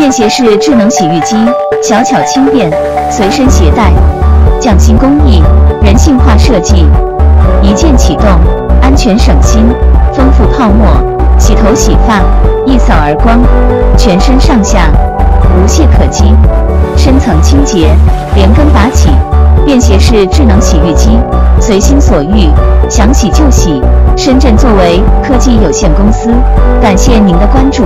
便携式智能洗浴机小巧轻便随身携带匠心工艺人性化设计一键启动安全省心丰富泡沫洗头洗发一扫而光全身上下无懈可击深层清洁连根拔起便携式智能洗浴机随心所欲想洗就洗深圳作为科技有限公司感谢您的关注。